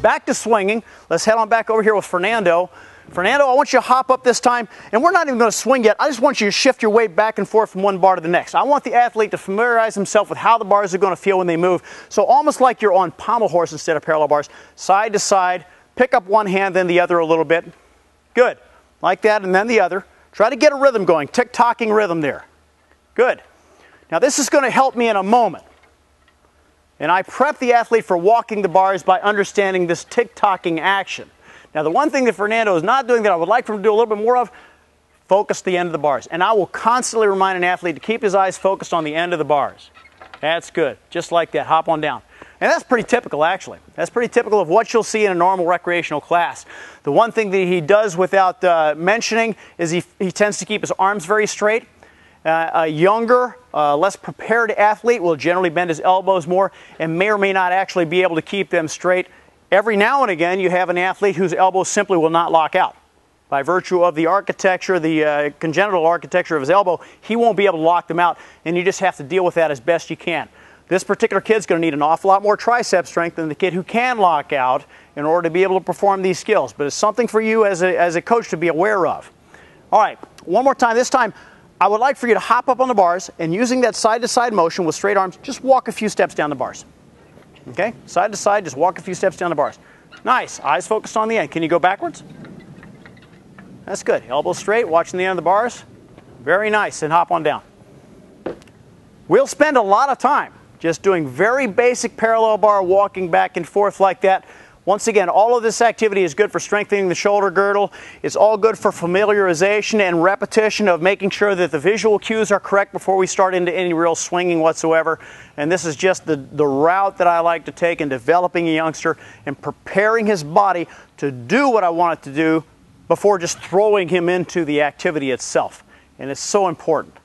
back to swinging. Let's head on back over here with Fernando. Fernando, I want you to hop up this time, and we're not even going to swing yet. I just want you to shift your weight back and forth from one bar to the next. I want the athlete to familiarize himself with how the bars are going to feel when they move. So almost like you're on pommel horse instead of parallel bars, side to side, pick up one hand, then the other a little bit. Good. Like that, and then the other. Try to get a rhythm going, tick-tocking rhythm there. Good. Now this is going to help me in a moment. And I prep the athlete for walking the bars by understanding this tick-tocking action. Now the one thing that Fernando is not doing that I would like for him to do a little bit more of, focus the end of the bars. And I will constantly remind an athlete to keep his eyes focused on the end of the bars. That's good. Just like that. Hop on down. And that's pretty typical, actually. That's pretty typical of what you'll see in a normal recreational class. The one thing that he does without uh, mentioning is he, he tends to keep his arms very straight. Uh, a younger, uh, less prepared athlete will generally bend his elbows more and may or may not actually be able to keep them straight. Every now and again, you have an athlete whose elbows simply will not lock out. By virtue of the architecture, the uh, congenital architecture of his elbow, he won't be able to lock them out, and you just have to deal with that as best you can. This particular kid's going to need an awful lot more tricep strength than the kid who can lock out in order to be able to perform these skills. But it's something for you as a, as a coach to be aware of. All right, one more time. This time, I would like for you to hop up on the bars and using that side to side motion with straight arms, just walk a few steps down the bars. Okay, side to side, just walk a few steps down the bars. Nice, eyes focused on the end. Can you go backwards? That's good. Elbows straight, watching the end of the bars. Very nice, and hop on down. We'll spend a lot of time just doing very basic parallel bar walking back and forth like that. Once again, all of this activity is good for strengthening the shoulder girdle. It's all good for familiarization and repetition of making sure that the visual cues are correct before we start into any real swinging whatsoever. And this is just the, the route that I like to take in developing a youngster and preparing his body to do what I want it to do before just throwing him into the activity itself. And it's so important.